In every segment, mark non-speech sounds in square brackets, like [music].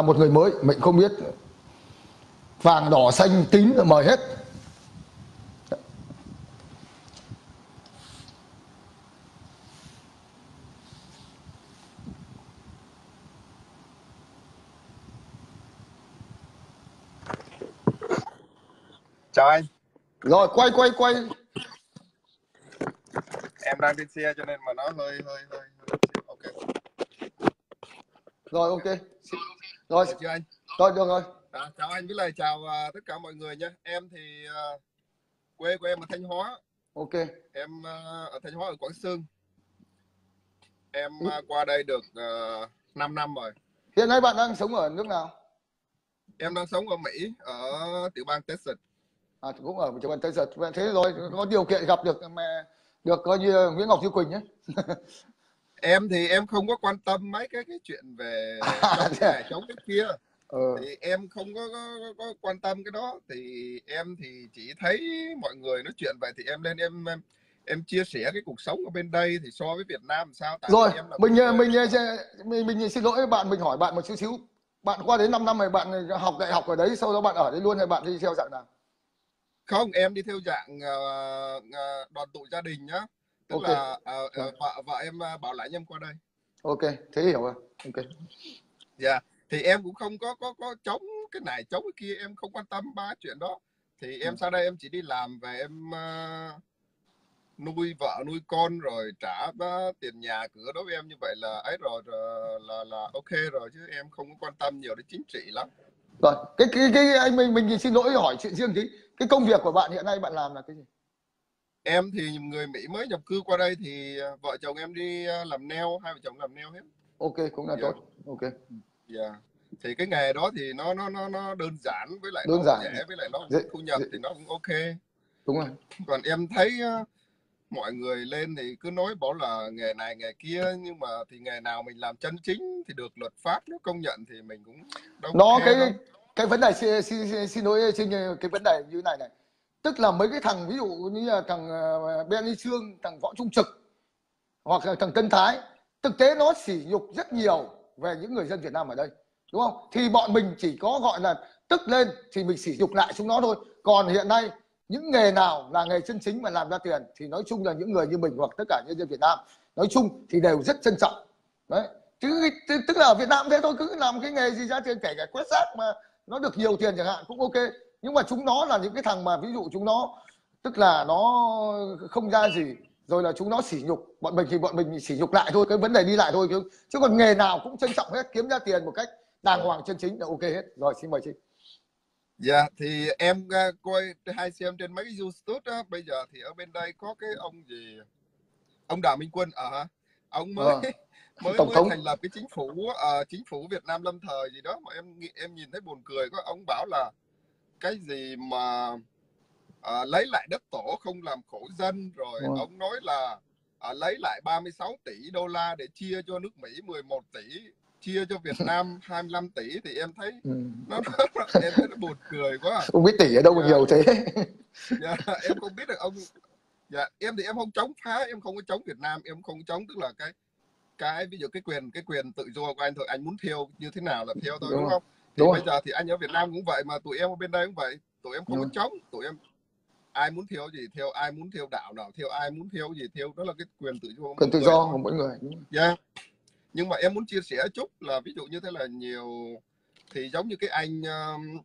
là một người mới mình không biết. Vàng đỏ xanh tím mời hết. Chào anh. Rồi quay quay quay. Em đang trên xe cho nên mà nó hơi hơi hơi, hơi ok. Rồi ok rồi chưa anh. rồi được rồi. À, chào anh với lời chào uh, tất cả mọi người nhé em thì uh, quê của em ở thanh hóa. Ok. Em uh, ở thanh hóa ở quảng sương. Em uh, qua đây được uh, 5 năm rồi. Hiện nay bạn đang sống ở nước nào? Em đang sống ở mỹ ở tiểu bang texas. À cũng ở bạn tây giật thế rồi có điều kiện gặp được mẹ được coi như Nguyễn Ngọc Như Quỳnh nhé [laughs] em thì em không có quan tâm mấy cái cái chuyện về [laughs] chống à? này chống cái kia. Ờ, thì em không có, có, có, quan tâm cái đó. Thì em thì chỉ thấy mọi người nói chuyện vậy thì em lên em em, em chia sẻ cái cuộc sống ở bên đây. Thì so với Việt Nam sao? Tại rồi vì em là mình một người- mình mình mình xin lỗi bạn mình hỏi bạn một chút xíu. Bạn qua đến 5 năm rồi bạn học đại học ở đấy sau đó bạn ở đấy luôn hay bạn đi theo dạng nào? Không em đi theo dạng ờ, ờ, đoàn tụ gia đình nhá tức Ok. là ờ, Rồi. vợ vợ em ờ, bảo lãnh em qua đây. Ok thế hiểu rồi. Ok. Dạ thì em cũng không có có có chống cái này chống cái kia em không quan tâm ba chuyện đó. Thì em Ừ. sang đây em chỉ đi làm về em ờ, nuôi vợ nuôi con rồi trả ờ, tiền nhà cửa đối với em như vậy là ấy rồi, rồi là là ok rồi chứ em không có quan tâm nhiều đến chính trị lắm. Rồi cái cái cái anh mình mình xin lỗi hỏi chuyện riêng tí. Cái công việc của bạn hiện nay bạn làm là cái gì em thì người Mỹ mới nhập cư qua đây thì ờ, vợ chồng em đi ờ, làm nail hai vợ chồng làm nail hết ok cũng là Dạ. tốt ok Dạ. Thì cái nghề đó thì nó nó nó nó đơn giản với lại Đơn nó giản. dễ với lại nó Dễ- thu nhập dễ. thì nó cũng ok. đúng rồi Còn em thấy ờ, mọi người lên thì cứ nói bảo là nghề này nghề kia nhưng mà thì nghề nào mình làm chân chính thì được luật pháp nó công nhận thì mình cũng đâu nó cái đâu. cái vấn đề xin, xin, xin, xin lỗi xin cái vấn đề như này này tức là mấy cái thằng ví dụ như là thằng ờ, Benny Sương, thằng Võ Trung Trực hoặc là thằng Tân Thái thực tế nó sỉ nhục rất nhiều về những người dân Việt Nam ở đây đúng không? Thì bọn mình chỉ có gọi là tức lên thì mình sỉ nhục lại chúng nó thôi. Còn hiện nay những nghề nào là nghề chân chính mà làm ra tiền thì nói chung là những người như mình hoặc tất cả nhân dân Việt Nam nói chung thì đều rất trân trọng. Đấy. Chứ tức- tức là ở Việt Nam thế thôi cứ làm cái nghề gì ra tiền kể cả quét rác mà nó được nhiều tiền chẳng hạn cũng ok nhưng mà chúng nó là những cái thằng mà ví dụ chúng nó tức là nó không ra gì rồi là chúng nó sỉ nhục bọn mình thì bọn mình sỉ nhục lại thôi cái vấn đề đi lại thôi chứ chứ còn nghề nào cũng trân trọng hết kiếm ra tiền một cách đàng hoàng chân chính là ok hết rồi xin mời chị Dạ thì em ờ, coi hay xem trên mấy cái YouTube á bây giờ thì ở bên đây có cái ông gì ông Đào Minh Quân ở hả? ông mới Vâng. [laughs] mới Tổng mới thống. thành lập cái chính phủ ờ, chính phủ Việt Nam lâm thời gì đó mà em em nhìn thấy buồn cười có ông bảo là cái gì mà ờ, lấy lại đất tổ không làm khổ dân rồi Vâng. ông nói là ờ, lấy lại 36 tỷ đô la để chia cho nước Mỹ 11 tỷ chia cho Việt [laughs] Nam 25 tỷ thì em thấy ừ. nó, nó em thấy nó buồn cười quá. Không biết tỷ ở đâu mà nhiều thế. [laughs] Dạ, em không biết được ông dạ em thì em không chống phá em không có chống Việt Nam em không chống tức là cái cái ví dụ cái quyền cái quyền tự do của anh thôi anh muốn theo như thế nào là theo thôi Đúng đúng, không thì Đúng bây giờ thì anh ở Việt Nam cũng vậy mà tụi em ở bên đây cũng vậy tụi em không Đúng. có chống tụi em ai muốn theo gì theo ai muốn theo đạo nào theo ai muốn theo gì theo đó là cái quyền tự do quyền tự do của mỗi người. Dạ. Nhưng mà em muốn chia sẻ chút là ví dụ như thế là nhiều thì giống như cái anh um,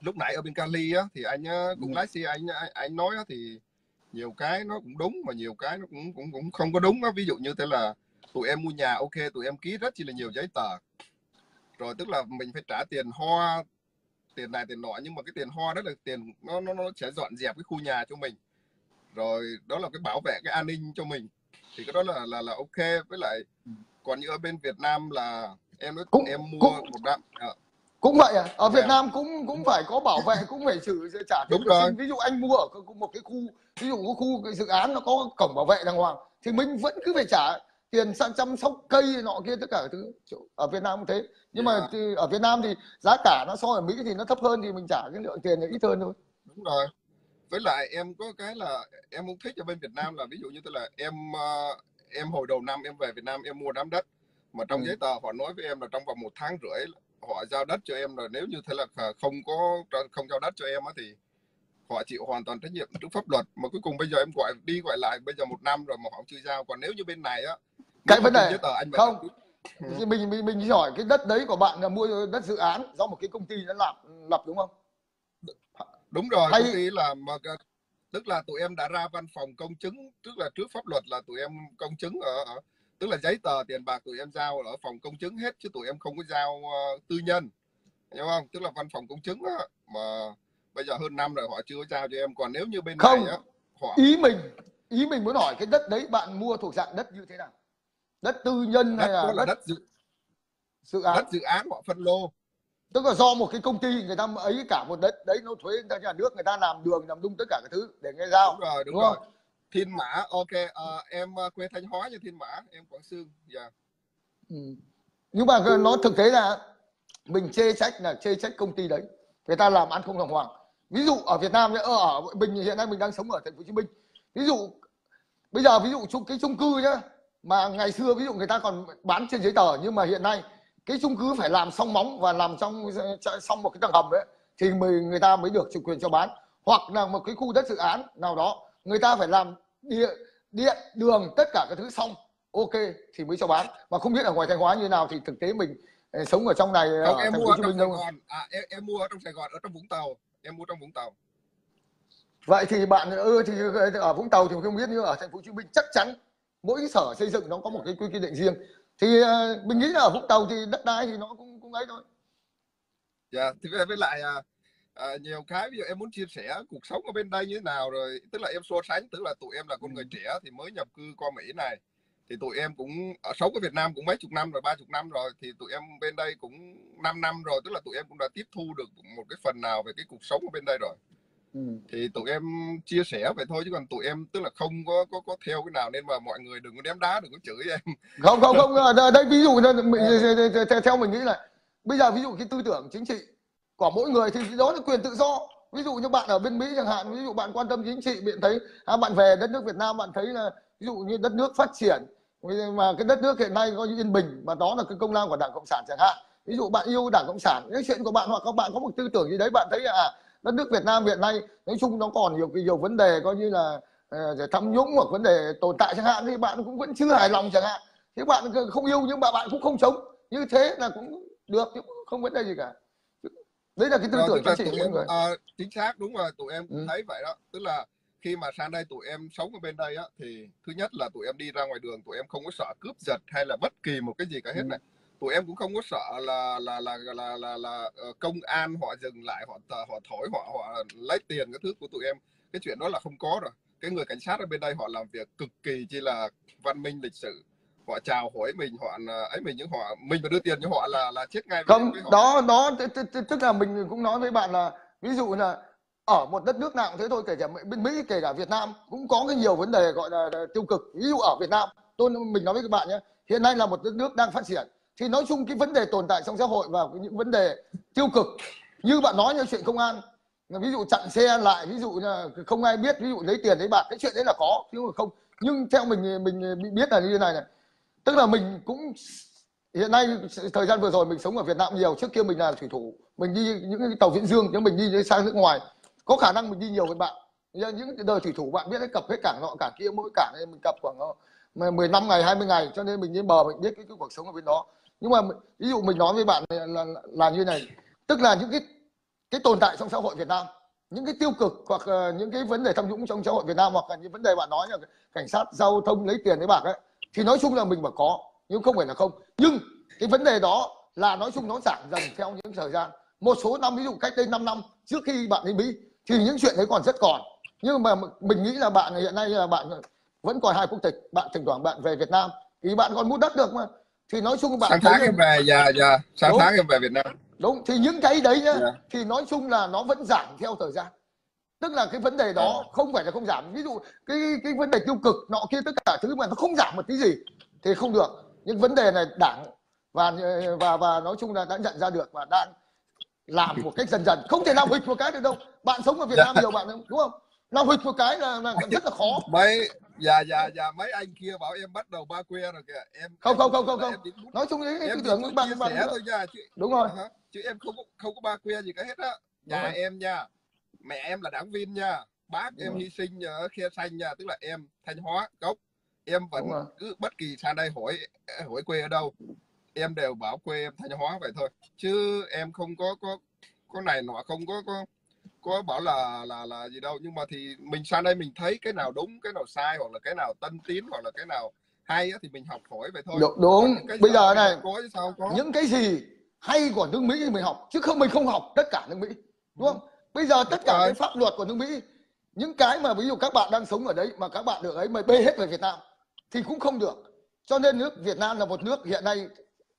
lúc nãy ở bên Cali á thì anh cũng Ừ. lái xe anh anh, anh nói á, thì nhiều cái nó cũng đúng mà nhiều cái nó cũng cũng cũng không có đúng á ví dụ như thế là tụi em mua nhà ok tụi em ký rất chi là nhiều giấy tờ rồi tức là mình phải trả tiền hoa tiền này tiền nọ nhưng mà cái tiền hoa đó là tiền nó nó nó sẽ dọn dẹp cái khu nhà cho mình. Rồi đó là cái bảo vệ cái an ninh cho mình. Thì cái đó là là là ok. Với lại còn như ở bên Việt Nam là em nói Cũng- em mua cũng- một năm ờ, cũng vậy à ở Việt Dạ. Nam cũng cũng phải có bảo vệ cũng phải xử trả Đúng rồi. ví dụ anh mua ở cái- một cái khu ví dụ có khu cái dự án nó có cổng bảo vệ đàng hoàng thì mình vẫn cứ phải trả tiền sang chăm sóc cây nọ kia tất cả thứ ở Việt Nam cũng thế. Nhưng mà Dạ. thì ở Việt Nam thì giá cả nó so ở Mỹ thì nó thấp hơn thì mình trả cái lượng tiền nó ít hơn thôi. Đúng rồi. Với lại em có cái là em không thích ở bên Việt Nam là ví dụ như thế là em ờ, em hồi đầu năm em về Việt Nam em mua đám đất. Mà trong Ừ. giấy tờ họ nói với em là trong vòng một tháng rưỡi họ giao đất cho em rồi nếu như thế là không có không giao đất cho em á thì họ chịu hoàn toàn trách nhiệm trước pháp luật. Mà cuối cùng bây giờ em gọi đi gọi lại bây giờ một năm rồi mà họ chưa giao. Còn nếu như bên này á cái vấn đề không ừ. mình mình mình hỏi cái đất đấy của bạn là mua đất dự án do một cái công ty nó lập lập đúng không? Đúng rồi Hay... công ty là mà tức là tụi em đã ra văn phòng công chứng tức là trước pháp luật là tụi em công chứng ở, ở tức là giấy tờ tiền bạc tụi em giao ở phòng công chứng hết chứ tụi em không có giao uh, tư nhân. Hiểu không? Tức là văn phòng công chứng á mà bây giờ hơn năm rồi họ chưa giao cho em. Còn nếu như bên không này á họ ý mình ý mình muốn hỏi cái đất đấy bạn mua thuộc dạng đất như thế nào đất tư nhân đất hay là, là đất, dự dự án đất dự án họ phân lô tức là do một cái công ty người ta ấy cả một đất đấy nó thuế người ta nhà nước người ta làm đường làm đung tất cả các thứ để nghe giao đúng rồi đúng, đúng rồi không? thiên mã ok à, em ờ, quê thanh hóa như thiên mã em quảng sương dạ yeah. ừ. nhưng mà nó thực tế là mình chê trách là chê trách công ty đấy người ta làm ăn không đàng hoàng ví dụ ở Việt Nam ở mình hiện nay mình đang sống ở thành phố Hồ Chí Minh ví dụ bây giờ ví dụ chung cái chung cư nhá mà ngày xưa ví dụ người ta còn bán trên giấy tờ nhưng mà hiện nay cái chung cư phải làm xong móng và làm xong xong một cái tầng hầm đấy thì người người ta mới được chủ quyền cho bán. Hoặc là một cái khu đất dự án nào đó người ta phải làm điện điện đường tất cả các thứ xong ok thì mới cho bán. Mà không biết ở ngoài thanh hóa như nào thì thực tế mình ờ, sống ở trong này không, ở em mua Hồ Chí Minh đâu. À, em, em mua ở trong Sài Gòn ở trong Vũng Tàu. Em mua trong Vũng Tàu. Vậy thì bạn ư thì ở Vũng Tàu thì không biết nhưng ở thành phố Hồ Chí Minh chắc chắn mỗi sở xây dựng nó có một cái quy định riêng. Thì uh, mình nghĩ là ở Vũng Tàu thì đất đai thì nó cũng cũng ấy thôi. Dạ thì với lại à, à, nhiều cái ví dụ em muốn chia sẻ cuộc sống ở bên đây như thế nào rồi tức là em so sánh tức là tụi em là con người trẻ thì mới nhập cư qua Mỹ này thì tụi em cũng ở sống ở Việt Nam cũng mấy chục năm rồi ba chục năm rồi thì tụi em bên đây cũng 5 năm rồi tức là tụi em cũng đã tiếp thu được một cái phần nào về cái cuộc sống ở bên đây rồi ừ. thì tụi em chia sẻ vậy thôi chứ còn tụi em tức là không có có có theo cái nào nên mà mọi người đừng có ném đá đừng có chửi em. Không không không đây ví dụ mình, theo mình nghĩ là bây giờ ví dụ cái tư tưởng chính trị của mỗi người thì đó là quyền tự do. Ví dụ như bạn ở bên mỹ chẳng hạn ví dụ bạn quan tâm chính trị bạn thấy à, bạn về đất nước việt nam bạn thấy là ví dụ như đất nước phát triển mà cái đất nước hiện nay có yên bình mà đó là cái công lao của đảng cộng sản chẳng hạn. Ví dụ bạn yêu đảng cộng sản cái chuyện của bạn hoặc các bạn có một tư tưởng gì đấy bạn thấy à đất nước việt nam hiện nay nói chung nó còn nhiều nhiều vấn đề coi như là uh, tham nhũng hoặc vấn đề tồn tại chẳng hạn thì bạn cũng vẫn chưa hài lòng chẳng hạn. Thế bạn không yêu nhưng mà bạn cũng không chống. Như thế là cũng được chứ không vấn đề gì cả. Đấy là cái tư tưởng chính trị của người. à, chính xác đúng rồi tụi em cũng ừ. thấy vậy đó. Tức là khi mà sang đây tụi em sống ở bên đây á thì thứ nhất là tụi em đi ra ngoài đường tụi em không có sợ cướp giật hay là bất kỳ một cái gì cả hết ừ. này tụi em cũng không có sợ là là là là là, là, ờ, công an họ dừng lại họ họ thổi họ họ lấy tiền cái thứ của tụi em. Cái chuyện đó là không có rồi. Cái người cảnh sát ở bên đây họ làm việc cực kỳ chỉ là văn minh lịch sự. Họ chào hỏi mình họ ấy mình những họ mình mà đưa tiền cho họ là là chết ngay không đó đó tức là mình cũng nói với bạn là ví dụ là ở một đất nước nào cũng thế thôi kể cả bên Mỹ kể cả Việt Nam cũng có cái nhiều vấn đề gọi là, là tiêu cực. Ví dụ ở Việt Nam tôi mình nói với các bạn nhé hiện nay là một đất nước đang phát triển thì nói chung cái vấn đề tồn tại trong xã hội và những vấn đề tiêu cực như bạn nói như chuyện công an ví dụ chặn xe lại ví dụ là không ai biết ví dụ lấy tiền lấy bạc cái chuyện đấy là có chứ không. Nhưng theo mình mình biết là như thế này này. Tức là mình cũng hiện nay thời gian vừa rồi mình sống ở Việt Nam nhiều trước kia mình là thủy thủ mình đi những cái tàu viễn dương nhưng mình đi sang nước ngoài có khả năng mình đi nhiều với bạn. Những đời thủy thủ bạn biết đấy cập hết cảng nọ cảng kia mỗi cảng này mình cập khoảng ờ, 15 ngày 20 ngày cho nên mình đi bờ mình biết cái, cái cuộc sống ở bên đó nhưng mà ví dụ mình nói với bạn là, là, là như này tức là những cái cái tồn tại trong xã hội Việt Nam những cái tiêu cực hoặc uh, những cái vấn đề tham nhũng trong xã hội Việt Nam hoặc là những vấn đề bạn nói là cảnh sát giao thông lấy tiền lấy bạc ấy thì nói chung là mình mà có nhưng không phải là không. Nhưng cái vấn đề đó là nói chung nó giảm dần theo những thời gian. Một số năm ví dụ cách đây 5 năm trước khi bạn đi Mỹ thì những chuyện đấy còn rất còn. Nhưng mà mình nghĩ là bạn hiện nay là bạn vẫn còn hai quốc tịch bạn thỉnh thoảng bạn về Việt Nam thì bạn còn mua đất được mà thì nói chung bạn sáng tháng em về dạ dạ. Sáng đúng. tháng em về Việt Nam. Đúng thì những cái đấy nhá yeah. Dạ. thì nói chung là nó vẫn giảm theo thời gian. Tức là cái vấn đề đó à. không phải là không giảm. Ví dụ cái cái vấn đề tiêu cực nọ kia tất cả thứ mà nó không giảm một tí gì thì không được. Những vấn đề này đảng và và và nói chung là đã nhận ra được và đang làm một cách dần dần. Không thể nào hịch một cái được đâu. Bạn sống ở Việt Nam nhiều bạn đúng không? Nào hụt một cái là, là rất là khó. Mấy dạ dạ dạ mấy anh kia bảo em bắt đầu ba que rồi kìa. Em không không không không không. muốn nói chung cái em tưởng muốn bạn thôi nha chứ đúng rồi. Hả? chứ em không có không có ba que gì cả hết á. Nhà rồi. em nha mẹ em là đảng viên nha bác Đúng em rồi. hy sinh ở khe xanh nha tức là em thanh hóa gốc. Em vẫn Đúng cứ bất kỳ sang đây hỏi hỏi quê ở đâu em đều bảo quê em thanh hóa vậy thôi. Chứ em không có có có này nọ không có có có bảo là là là gì đâu nhưng mà thì mình sang đây mình thấy cái nào đúng cái nào sai hoặc là cái nào tân tiến hoặc là cái nào hay á, thì mình học hỏi vậy thôi. Đúng, đúng. bây giờ này có sao có. những cái gì hay của nước Mỹ thì mình học chứ không mình không học tất cả nước Mỹ đúng không? Bây giờ tất cả rồi. cái pháp luật của nước Mỹ những cái mà ví dụ các bạn đang sống ở đấy mà các bạn được ấy mà bê hết về Việt Nam thì cũng không được. Cho nên nước Việt Nam là một nước hiện nay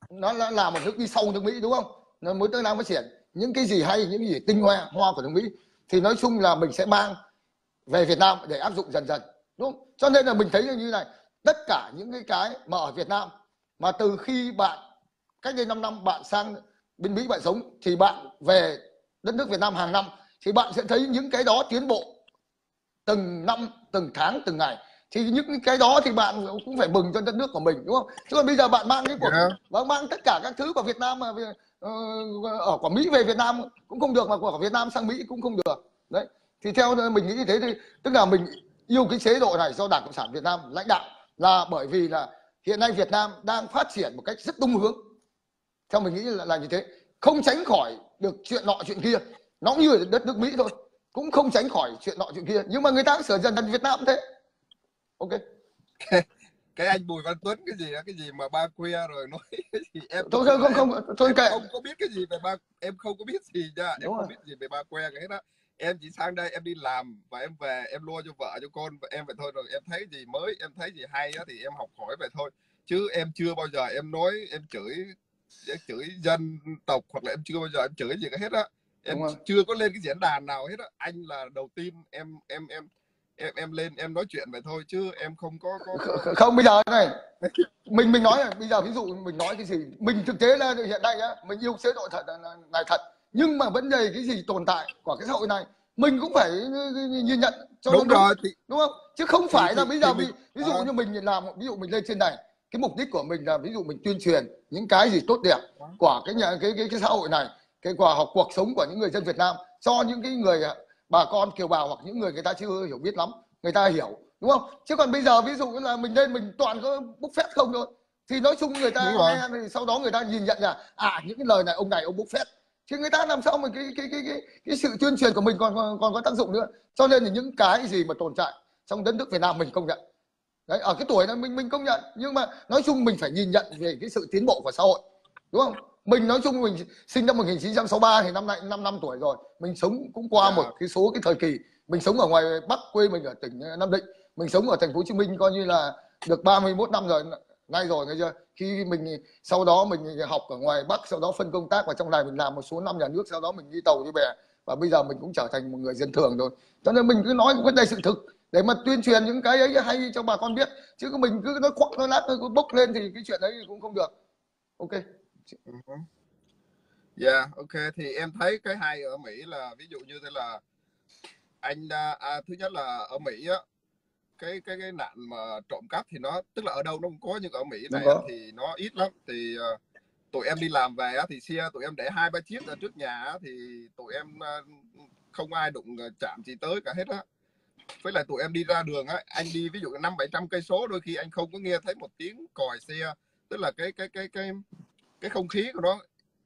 nó là, là một nước đi sau nước Mỹ đúng không? Nó mới tới đang phát triển những cái gì hay những cái gì tinh hoa hoa của nước Mỹ thì nói chung là mình sẽ mang về Việt Nam để áp dụng dần dần đúng không? cho nên là mình thấy như này tất cả những cái cái mà ở Việt Nam mà từ khi bạn cách đây 5 năm bạn sang bên Mỹ bạn sống thì bạn về đất nước Việt Nam hàng năm thì bạn sẽ thấy những cái đó tiến bộ từng năm từng tháng từng ngày thì những cái đó thì bạn cũng phải mừng cho đất nước của mình đúng không chứ còn bây giờ bạn mang cái của Dạ. và mang tất cả các thứ của Việt Nam mà Ờ, ở của Mỹ về Việt Nam cũng không được mà của Việt Nam sang Mỹ cũng không được. Đấy thì theo mình nghĩ như thế thì tức là mình yêu cái chế độ này do Đảng Cộng sản Việt Nam lãnh đạo là bởi vì là hiện nay Việt Nam đang phát triển một cách rất đúng hướng. Theo mình nghĩ là, là như thế. Không tránh khỏi được chuyện nọ chuyện kia. Nó cũng như ở đất nước Mỹ thôi. Cũng không tránh khỏi chuyện nọ chuyện kia. Nhưng mà người ta cũng sửa dần dần Việt Nam thế. Ok. [laughs] cái anh Bùi Văn Tuấn cái gì đó cái gì mà ba que rồi nói [laughs] cái gì em thôi không em, không thôi kệ. không có biết cái gì về ba em không có biết gì nha em Đúng không rồi. biết gì về ba que cái hết đó em chỉ sang đây em đi làm và em về em lo cho vợ cho con và em vậy thôi rồi em thấy gì mới em thấy gì hay á, thì em học hỏi vậy thôi. Chứ em chưa bao giờ em nói em chửi em chửi dân tộc hoặc là em chưa bao giờ em chửi gì cả hết á. Em chưa có lên cái diễn đàn nào hết á. Anh là đầu tiên em em em em em lên em nói chuyện vậy thôi chứ em không có có, có... Kh- không bây giờ này mình mình nói là bây giờ ví dụ mình nói cái gì mình thực tế là hiện nay á mình yêu chế độ thật là- là- này thật. Nhưng mà vấn đề cái gì tồn tại của cái xã hội này mình cũng phải nhìn nhận cho nó đúng rồi thì đúng không? Chứ không phải là thì- bây giờ thì mình- ví dụ ờ. như mình làm ví dụ mình lên trên này cái mục đích của mình là ví dụ mình tuyên truyền những cái gì tốt đẹp của cái nhà cái cái cái xã hội này cái quả học cuộc sống của những người dân Việt Nam cho những cái người à, bà con kiều bào hoặc những người người ta chưa hiểu biết lắm người ta hiểu đúng không? Chứ còn bây giờ ví dụ như là mình lên mình toàn có phét không thôi. Thì nói chung người ta nghe thì sau đó người ta nhìn nhận là à những cái lời này ông này ông phét thì người ta làm sao mà cái cái cái cái, cái sự tuyên truyền của mình còn, còn còn có tác dụng nữa. Cho nên là những cái gì mà tồn tại trong đất nước Việt Nam mình công nhận. Đấy ở cái tuổi này mình mình công nhận. Nhưng mà nói chung mình phải nhìn nhận về cái sự tiến bộ của xã hội đúng không mình nói chung mình sinh năm 1963 thì năm nay 5 năm tuổi rồi. Mình sống cũng qua Dạ. một cái số cái thời kỳ. Mình sống ở ngoài Bắc quê mình ở tỉnh Nam Định. Mình sống ở thành phố Hồ Chí Minh coi như là được 31 năm rồi nay rồi nghe chưa? Khi mình sau đó mình học ở ngoài Bắc sau đó phân công tác vào trong này mình làm một số năm nhà nước sau đó mình đi tàu đi bè. Và bây giờ mình cũng trở thành một người dân thường rồi. Cho nên mình cứ nói vấn đề sự thực để mà tuyên truyền những cái ấy hay cho bà con biết. Chứ mình cứ nói khoác nói lát thôi cứ bốc lên thì cái chuyện đấy cũng không được. Ok Dạ, ok. Thì em thấy cái hay ở Mỹ là ví dụ như thế là anh à, à, thứ nhất là ở Mỹ á cái cái cái nạn mà trộm cắp thì nó tức là ở đâu nó cũng có nhưng ở Mỹ này thì nó ít lắm. Thì à, tụi em đi làm về á thì xe tụi em để hai ba chiếc ở trước nhà á, thì tụi em à, không ai đụng chạm gì tới cả hết á. Với lại tụi em đi ra đường á anh đi ví dụ năm bảy trăm cây số đôi khi anh không có nghe thấy một tiếng còi xe. Tức là cái cái cái cái cái không khí của nó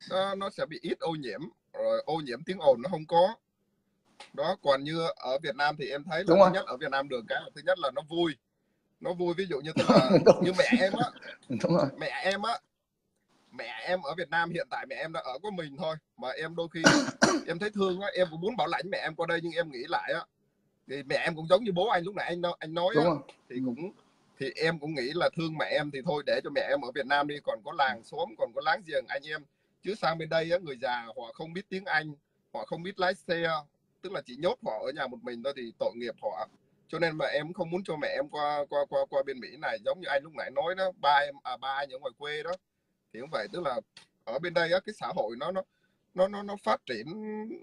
nó, nó sẽ bị ít ô nhiễm rồi ô nhiễm tiếng ồn nó không có. Đó còn như ở Việt Nam thì em thấy là Đúng thứ rồi. nhất ở Việt Nam đường cái thứ nhất là nó vui. Nó vui ví dụ như là [laughs] như mẹ em á. Đúng rồi. Mẹ em á mẹ em ở Việt Nam hiện tại mẹ em đã ở có mình thôi mà em đôi khi [coughs] em thấy thương á em cũng muốn bảo lãnh mẹ em qua đây nhưng em nghĩ lại á. Thì mẹ em cũng giống như bố anh lúc nãy anh nói- anh nói á, rồi. thì cũng thì em cũng nghĩ là thương mẹ em thì thôi để cho mẹ em ở Việt Nam đi còn có làng xóm còn có láng giềng anh em. Chứ sang bên đây á, người già họ không biết tiếng Anh họ không biết lái xe tức là chỉ nhốt họ ở nhà một mình thôi thì tội nghiệp họ. Cho nên mà em không muốn cho mẹ em qua qua qua qua bên Mỹ này giống như anh lúc nãy nói đó ba em à ba anh ở ngoài quê đó. Thì cũng vậy tức là ở bên đây á cái xã hội nó nó nó nó nó phát triển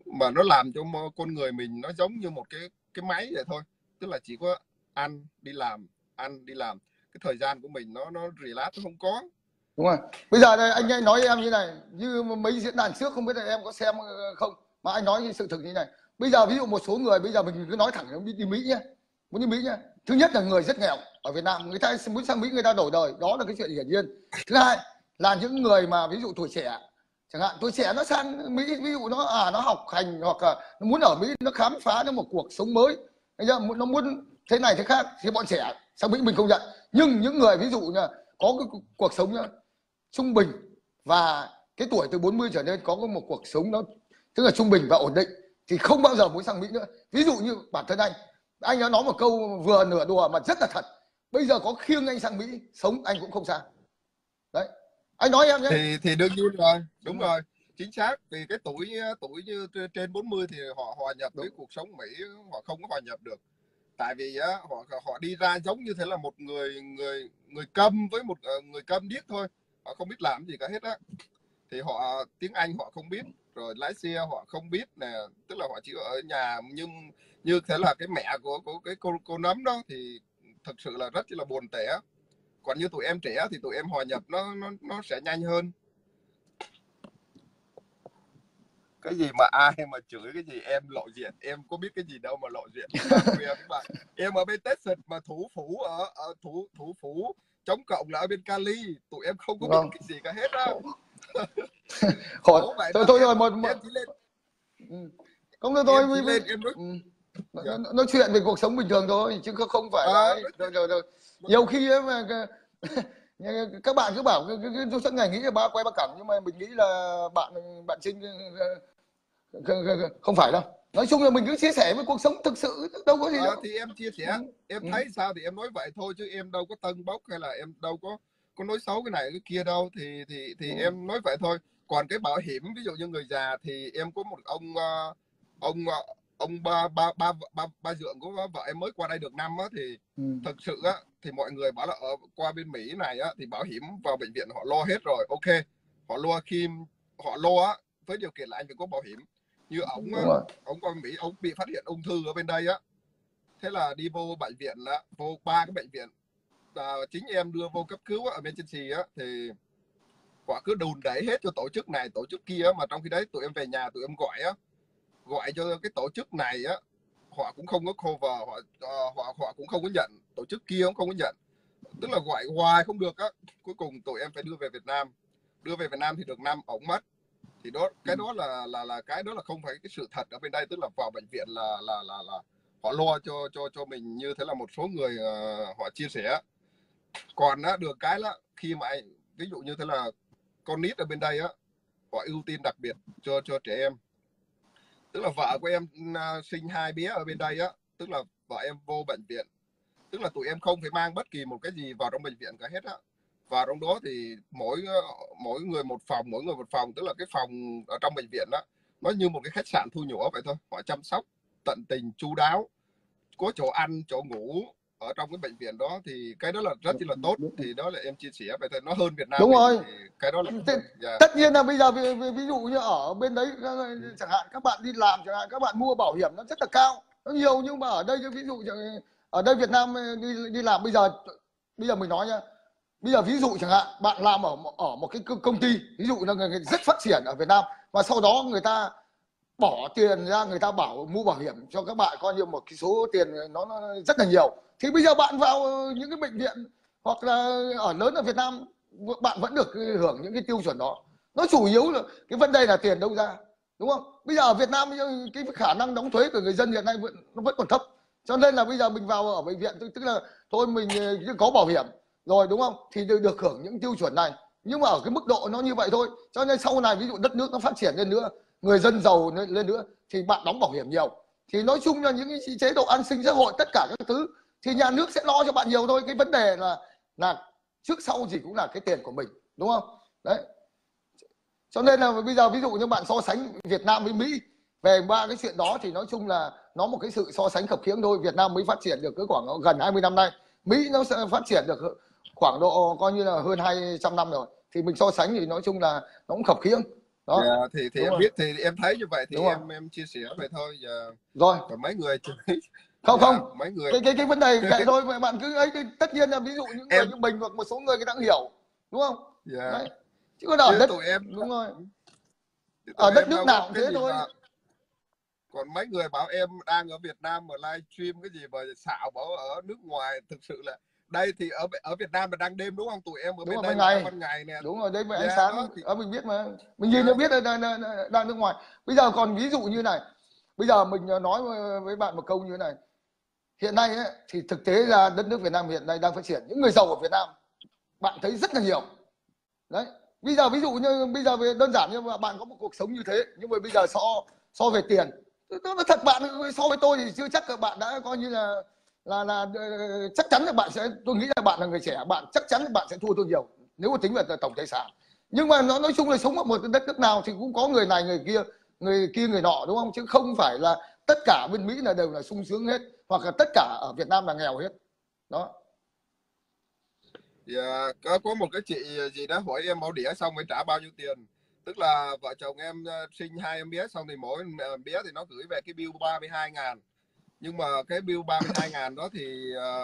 mà nó làm cho con người mình nó giống như một cái cái máy vậy thôi. Tức là chỉ có ăn đi làm ăn đi làm. Cái thời gian của mình nó nó relax nó không có. Đúng rồi. Bây giờ đây anh nói em như này như mấy diễn đàn trước không biết là em có xem ờ, không? Mà anh nói như sự thực như này. Bây giờ ví dụ một số người bây giờ mình cứ nói thẳng đi, đi mỹ nhé muốn đi mỹ nhé thứ nhất là người rất nghèo ở việt nam người ta muốn sang mỹ người ta đổi đời. Đó là cái chuyện hiển nhiên. Thứ hai là những người mà ví dụ tuổi trẻ chẳng hạn tuổi trẻ nó sang mỹ ví dụ nó à nó học hành hoặc là nó muốn ở mỹ nó khám phá nó một cuộc sống mới. Nó muốn thế này thế khác thì bọn trẻ sang mỹ mình không nhận. Nhưng những người ví dụ như có cái cuộc sống trung bình và cái tuổi từ 40 trở lên có một cuộc sống nó tức là trung bình và ổn định thì không bao giờ muốn sang Mỹ nữa. Ví dụ như bản thân anh anh đã nói một câu vừa nửa đùa mà rất là thật. Bây giờ có khiêng anh sang Mỹ sống anh cũng không sang đấy. Anh nói em nhé. Thì thì đương nhiên rồi đúng rồi. Chính xác vì cái tuổi tuổi như trên 40 thì họ hòa nhập với cuộc sống Mỹ họ không có hòa nhập được tại vì á, họ họ đi ra giống như thế là một người người người câm với một ờ, người câm điếc thôi. Họ không biết làm gì cả hết á. Thì họ tiếng Anh họ không biết rồi lái xe họ không biết nè. Tức là họ chỉ ở nhà nhưng như thế là cái mẹ của của cái cô cô nấm đó thì thực sự là rất là buồn tẻ. Còn như tụi em trẻ thì tụi em hòa nhập nó nó nó sẽ nhanh hơn. Cái gì mà ai mà chửi cái gì em lộ diện em có biết cái gì đâu mà lộ diện em em ở bên Texas mà thủ phủ ở, ở thủ thủ phủ chống cộng là ở bên Cali tụi em không có biết vâng. cái gì cả hết đâu khổ [laughs] thôi thôi rồi một, một... em chỉ lên ừ. không đâu thôi em lên em nói... ừ. Dạ. nói chuyện về cuộc sống bình thường thôi chứ không phải à, là rồi, rồi, rồi. nhiều khi ấy mà [laughs] các bạn cứ bảo cứ, cứ, cứ suốt ngày nghĩ là ba quay ba cẳng nhưng mà mình nghĩ là bạn bạn trinh không phải đâu nói chung là mình cứ chia sẻ với cuộc sống thực sự đâu có gì đâu à, thì em chia sẻ ừ. em ừ. thấy sao thì em nói vậy thôi chứ em đâu có tân bốc hay là em đâu có có nói xấu cái này cái kia đâu thì thì thì ừ. em nói vậy thôi còn cái bảo hiểm ví dụ như người già thì em có một ông ờ, ông ờ, ông ba ba ba ba ba dượng của vợ em mới qua đây được năm á thì ừ. thực sự á thì mọi người bảo là ở qua bên Mỹ này á thì bảo hiểm vào bệnh viện họ lo hết rồi ok họ lo khi họ lo á với điều kiện là anh phải có bảo hiểm như ông ông qua Mỹ ông bị phát hiện ung thư ở bên đây á. Thế là đi vô bệnh viện là vô ba cái bệnh viện à, chính em đưa vô cấp cứu ở bên trên xì á thì họ cứ đùn đẩy hết cho tổ chức này tổ chức kia mà trong khi đấy tụi em về nhà tụi em gọi á gọi cho cái tổ chức này á họ cũng không có cover họ uh, họ họ cũng không có nhận tổ chức kia cũng không có nhận. Tức là gọi hoài không được á cuối cùng tụi em phải đưa về Việt Nam. Đưa về Việt Nam thì được năm ổng mất thì đó cái đó là là là cái đó là không phải cái sự thật ở bên đây. Tức là vào bệnh viện là là là là họ lo cho cho cho mình như thế là một số người uh, họ chia sẻ. Còn á được cái là khi mà anh ví dụ như thế là con nít ở bên đây á họ ưu tiên đặc biệt cho cho trẻ em. Tức là vợ của em uh, sinh hai bé ở bên đây á tức là vợ em vô bệnh viện. Tức là tụi em không phải mang bất kỳ một cái gì vào trong bệnh viện cả hết á và trong đó thì mỗi mỗi người một phòng mỗi người một phòng tức là cái phòng ở trong bệnh viện đó nó như một cái khách sạn thu nhỏ vậy thôi họ chăm sóc tận tình chu đáo có chỗ ăn chỗ ngủ ở trong cái bệnh viện đó thì cái đó là rất là tốt thì đó là em chia sẻ vậy thôi nó hơn Việt Nam đúng rồi cái đó là Thế, yeah. Dạ. tất nhiên là bây giờ ví, ví dụ như ở bên đấy chẳng hạn các bạn đi làm chẳng hạn các bạn mua bảo hiểm nó rất là cao nó nhiều nhưng mà ở đây ví dụ ở đây Việt Nam đi đi làm bây giờ bây giờ mình nói nhá bây giờ ví dụ chẳng hạn bạn làm ở ở một cái công ty ví dụ là người rất phát triển ở Việt Nam và sau đó người ta bỏ tiền ra người ta bảo mua bảo hiểm cho các bạn coi như một cái số tiền nó, nó rất là nhiều. Thì bây giờ bạn vào những cái bệnh viện hoặc là ở lớn ở Việt Nam bạn vẫn được hưởng những cái tiêu chuẩn đó. Nó chủ yếu là cái vấn đề là tiền đâu ra đúng không? Bây giờ ở Việt Nam cái khả năng đóng thuế của người dân hiện nay vẫn nó vẫn còn thấp. Cho nên là bây giờ mình vào ở bệnh viện tức là thôi mình ờ, có bảo hiểm rồi đúng không? Thì được, được hưởng những tiêu chuẩn này. Nhưng mà ở cái mức độ nó như vậy thôi. Cho nên sau này ví dụ đất nước nó phát triển lên nữa người dân giàu lên nữa thì bạn đóng bảo hiểm nhiều. Thì nói chung là những cái chế độ an sinh xã hội tất cả các thứ thì nhà nước sẽ lo cho bạn nhiều thôi. Cái vấn đề là là trước sau gì cũng là cái tiền của mình đúng không? Đấy. Cho nên là bây giờ ví dụ như bạn so sánh Việt Nam với Mỹ về ba cái chuyện đó thì nói chung là nó một cái sự so sánh khập khiễng thôi. Việt Nam mới phát triển được cứ khoảng gần 20 năm nay. Mỹ nó sẽ phát triển được khoảng độ coi như là hơn 200 năm rồi. Thì mình so sánh thì nói chung là nó cũng khập khiễng. Đó. Dạ, thì thì Đúng em rồi. biết thì em thấy như vậy thì Đúng rồi. em em chia sẻ vậy thôi. Giờ rồi. Còn mấy người [laughs] không Dạ, không. mấy người cái cái cái vấn đề [laughs] vậy thôi mà bạn cứ ấy cái, tất nhiên là ví dụ những người Em- như mình hoặc một số người người ta cũng hiểu đúng không? Dạ. đấy. Chứ còn ở đất tụi em đúng rồi. Ở đất em nước nào cũng cái thế thôi. mà- còn mấy người bảo em đang ở Việt Nam mà livestream cái gì mà xạo bảo ở nước ngoài thực sự là đây thì ở ở Việt Nam là đang đêm đúng không? Tụi em ở Đúng bên đây ngày. ban ngày nè. Đúng rồi đấy với ánh Dạ, sáng đó thì- ở mình biết mà. Mình nhìn Dạ. nó biết là đang, nước ngoài. Bây giờ còn ví dụ như này. Bây giờ mình nói với bạn một câu như thế này. Hiện nay ấy, thì thực tế là đất nước Việt Nam hiện nay đang phát triển. Những người giàu ở Việt Nam bạn thấy rất là nhiều. Đấy. Bây giờ ví dụ như bây giờ về đơn giản như mà bạn có một cuộc sống như thế nhưng mà bây giờ so so về tiền. Nó nó thật bạn so với tôi thì chưa chắc là bạn đã coi như là là là ờ, chắc chắn là bạn sẽ tôi nghĩ là bạn là người trẻ bạn chắc chắn là bạn sẽ thua tôi nhiều nếu mà tính về tổng tài sản. Nhưng mà nó nói chung là sống ở một đất nước nào thì cũng có người này người kia người kia người nọ đúng không? Chứ không phải là tất cả bên Mỹ là đều là sung sướng hết hoặc là tất cả ở Việt Nam là nghèo hết. Đó. Dạ, có có một cái chị gì đó hỏi em mẫu đĩa xong phải trả bao nhiêu tiền. Tức là vợ chồng em ờ, sinh hai em bé xong thì mỗi em bé thì nó gửi về cái bill 32 ngàn nhưng mà cái bill 32 ngàn đó thì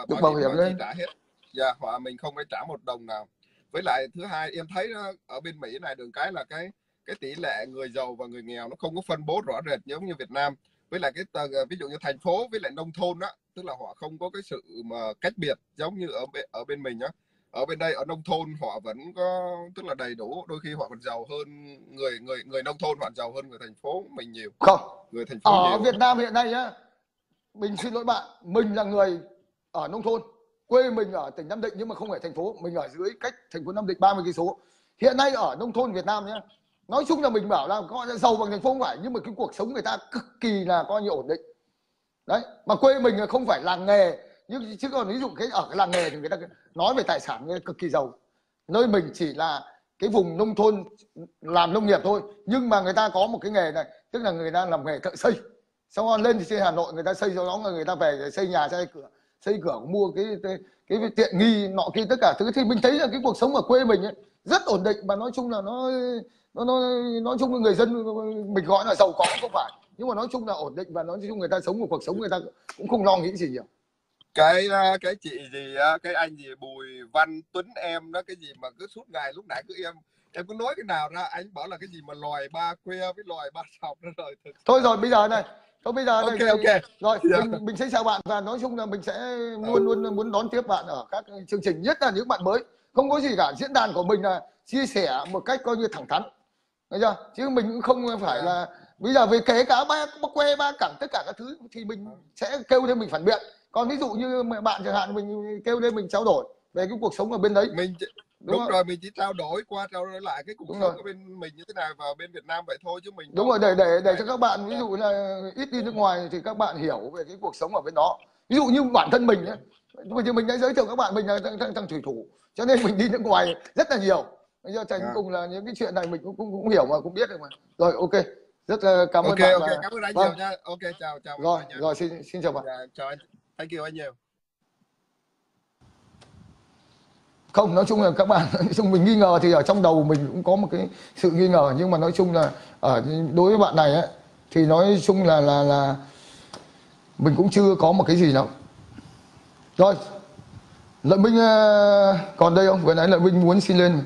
uh, Được bảo hiểm đấy. chỉ trả hết. Dạ hoặc mình không phải trả một đồng nào. Với lại thứ hai em thấy nó, ở bên Mỹ này đường cái là cái cái tỷ lệ người giàu và người nghèo nó không có phân bố rõ rệt giống như Việt Nam. Với lại cái tầng ví dụ như thành phố với lại nông thôn đó tức là họ không có cái sự mà cách biệt giống như ở ở bên mình á. Ở bên đây ở nông thôn họ vẫn có tức là đầy đủ đôi khi họ còn giàu hơn người người người nông thôn họ giàu hơn người thành phố mình nhiều. Không. Người thành phố ở nhiều. Việt Nam hiện nay nhá mình xin lỗi bạn mình là người ở nông thôn quê mình ở tỉnh Nam Định nhưng mà không phải thành phố mình ở dưới cách thành phố Nam Định 30 cây số hiện nay ở nông thôn Việt Nam nhé, nói chung là mình bảo là coi là giàu bằng thành phố không phải nhưng mà cái cuộc sống người ta cực kỳ là coi như ổn định. Đấy mà quê mình là không phải làng nghề nhưng chứ còn ví dụ cái ở cái làng nghề thì người ta nói về tài sản người ta cực kỳ giàu. Nơi mình chỉ là cái vùng nông thôn làm nông nghiệp thôi nhưng mà người ta có một cái nghề này tức là người ta làm nghề thợ xây xong rồi lên thì trên Hà Nội người ta xây cho nó người ta về xây nhà xây cửa xây cửa mua cái cái, cái, tiện nghi nọ kia tất cả thứ. Thì mình thấy là cái cuộc sống ở quê mình ấy rất ổn định. Và nói chung là nó nó nó nói chung là người dân mình gọi là giàu có không phải. Nhưng mà nói chung là ổn định và nói chung người ta sống một cuộc sống người ta cũng không lo nghĩ gì nhiều. Cái ờ, cái chị gì á, cái anh gì Bùi Văn Tuấn em đó cái gì mà cứ suốt ngày lúc nãy cứ em em cứ nói cái nào ra anh bảo là cái gì mà loài ba que với loài ba sọc đó rồi. Thực thôi rồi bây giờ này thôi bây giờ này, ok rồi Dạ. mình mình sẽ chào bạn và nói chung là mình sẽ luôn luôn muốn đón tiếp bạn ở các chương trình nhất là những bạn mới. Không có gì cả diễn đàn của mình là chia sẻ một cách coi như thẳng thắn. Thấy chưa? Chứ mình cũng không phải là bây giờ về kể cả ba ba que ba cẳng tất cả các thứ thì mình sẽ kêu lên mình phản biện. Còn ví dụ như bạn chẳng hạn mình kêu lên mình trao đổi về cái cuộc sống ở bên đấy. Mình đúng, đúng rồi mình chỉ trao đổi qua trao đổi lại cái cuộc Đúng sống ở bên mình như thế nào và bên Việt Nam vậy thôi chứ mình đúng rồi để để để cho các bạn ví dụ là ít đi nước ngoài thì các bạn hiểu về cái cuộc sống ở bên đó. Ví dụ như bản thân mình ấy, giờ mình đã giới thiệu các bạn mình là thằng, thằng, thằng thủy thủ cho nên mình đi nước ngoài rất là nhiều. Bây giờ thành Dạ. cùng là những cái chuyện này mình cũng cũng, cũng hiểu mà cũng biết được mà. Rồi ok. Rất là cảm ơn ok bạn ok và- cảm ơn anh Vâng. nhiều nha. Ok chào chào rồi rồi xin xin chào bạn. Dạ, chào anh. Thank you anh nhiều không nói chung là các bạn [laughs] nói chung mình nghi ngờ thì ở trong đầu mình cũng có một cái sự nghi ngờ nhưng mà nói chung là ở đối với bạn này ấy, thì nói chung là là là mình cũng chưa có một cái gì đâu. Rồi lợi minh ờ, còn đây không? Vừa nãy lợi minh muốn xin lên.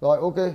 Rồi ok.